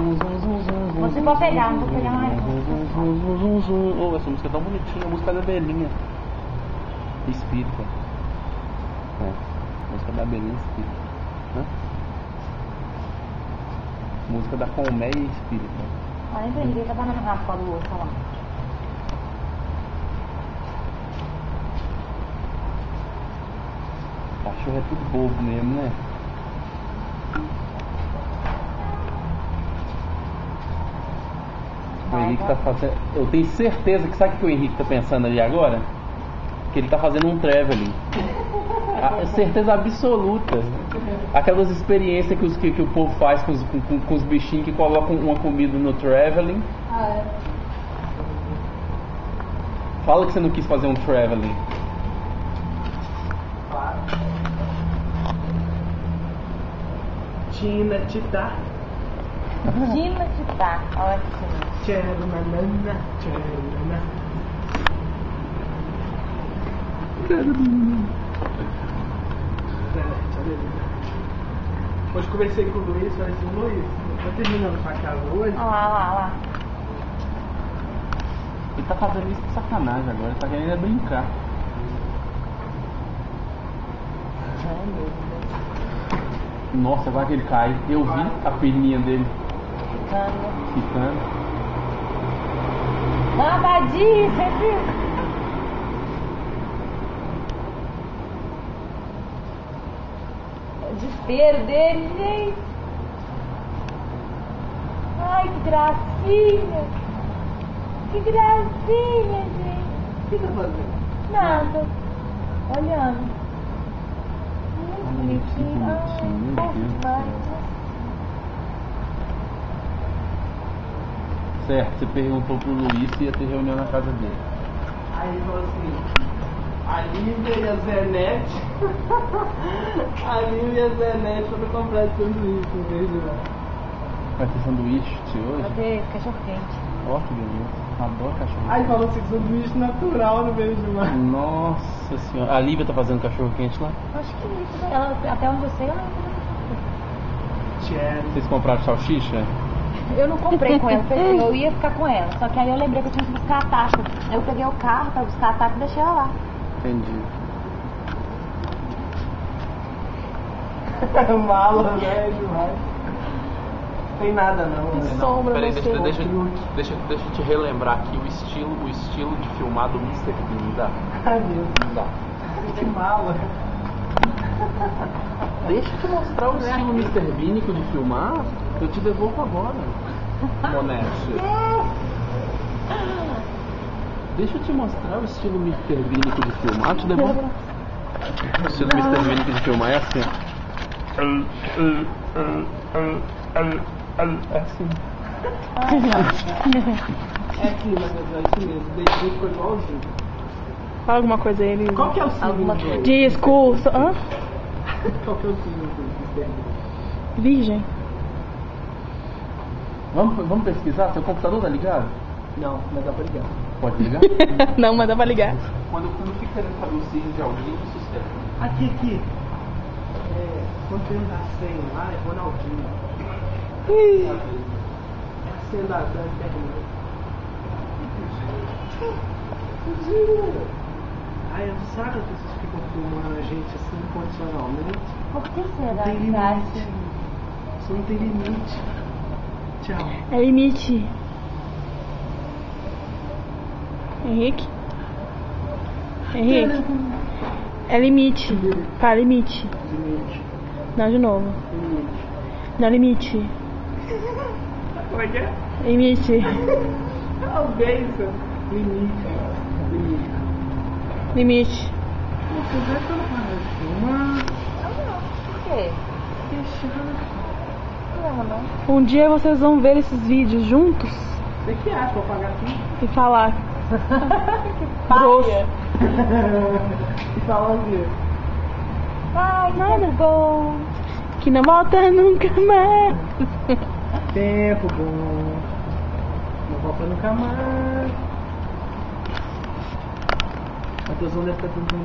Você pode pegar, não vou pegar mais. Oh, essa música é tão bonitinha, a música da Belinha. Espírita. É, música da Belinha Espírita. Hã? Música da Colmeia Espírita. Olha, nem entendi, tá dando raspa do outro lá. Cachorro é tudo bobo mesmo, né? O Henrique tá fazendo. Eu tenho certeza que sabe o que o Henrique tá pensando ali agora? Que ele tá fazendo um traveling. A- certeza absoluta. Aquelas experiências que, os, que, que o povo faz com os, com, com- com os bichinhos que colocam uma comida no traveling. Ah, é. Fala que você não quis fazer um traveling. Tina Tita. Dima de tá, ótimo. Tcharanana, tcharanana. Hoje conversei com o Luiz, falei assim, Luiz, tá terminando sua casa hoje? Olha lá, olha lá, olha lá. Ele tá fazendo isso de sacanagem agora, ele tá querendo é brincar. Nossa, vai que ele cai. Eu vi a perninha dele Ficando. ficando. Viu? É o desespero dele, gente. Ai, que gracinha. Que gracinha, gente. O que tá fazendo? Nada. Olhando. Muito que bonitinho. Ai, fofo do demais. Certo, você perguntou pro Luiz se ia ter reunião na casa dele. Aí ele falou assim, a Lívia e a Zenete, a Lívia e a Zenete foram comprar sanduíche em vez de lá. Vai ter sanduíche hoje? Vai ter cachorro quente. Ó, que beleza. Adoro cachorro. Aí ele falou assim, sanduíche natural no meio de lá. Nossa senhora. A Lívia tá fazendo cachorro quente lá? Acho que isso, ela, até onde eu sei, ela não tem Tcharam. Vocês compraram salsicha? Eu não comprei com ela, porque eu ia ficar com ela. Só que aí eu lembrei que eu tinha que buscar a taxa. Aí eu peguei o carro pra buscar a taxa e deixei ela lá. Entendi. Mala, né? Demais. Tem nada não. né? Sombra, peraí, deixa, deixa, deixa, deixa eu te relembrar aqui o estilo, o estilo de filmar do Mr. Bean, dá? Ai, meu Dá. Que mala. Deixa eu te mostrar o estilo Mr. Bínico de filmar, eu te devolvo agora. Moneste. Deixa eu te mostrar o estilo Mr. Bínico de filmar, te devolvo. O estilo Mr. Bínico de filmar é assim. É assim. É aqui, mas é isso mesmo. Dedinho ficou igualzinho. Fala alguma coisa aí, Lívia. Qual que é o signo. Discurso. Hã? Qual que é o signo do Mr. Virgem. Vamos, vamos pesquisar? Seu computador tá ligado? Não, mas dá pra ligar. Pode ligar? Não, mas dá pra ligar. quando, quando fica querendo saber o signo de alguém, isso serve. Aqui, aqui. É, quando tem a senha lá, é Ronaldinho. Ih, É a senha da, da internet. Aí um saco que vocês ficam filmando a gente assim incondicionalmente. Por que será que você acha? limite. Isso não tem limite. Tchau. é limite. Henrique? Henrique? É limite. Tá, limite. Limite. Não, de novo. Limite. Não, limite. Como é que é? Limite. Beijo. Limite. Limite. Limite. Você vai falar de filmar. Por quê? Não, não. Um dia vocês vão ver esses vídeos juntos Você que acha? Vou pagar tudo. e falar. Grosso. e falar o quê? Ai, Nada. bom. Que não volta nunca mais. Tempo bom. Não volta nunca mais. A Deus deve estar tudo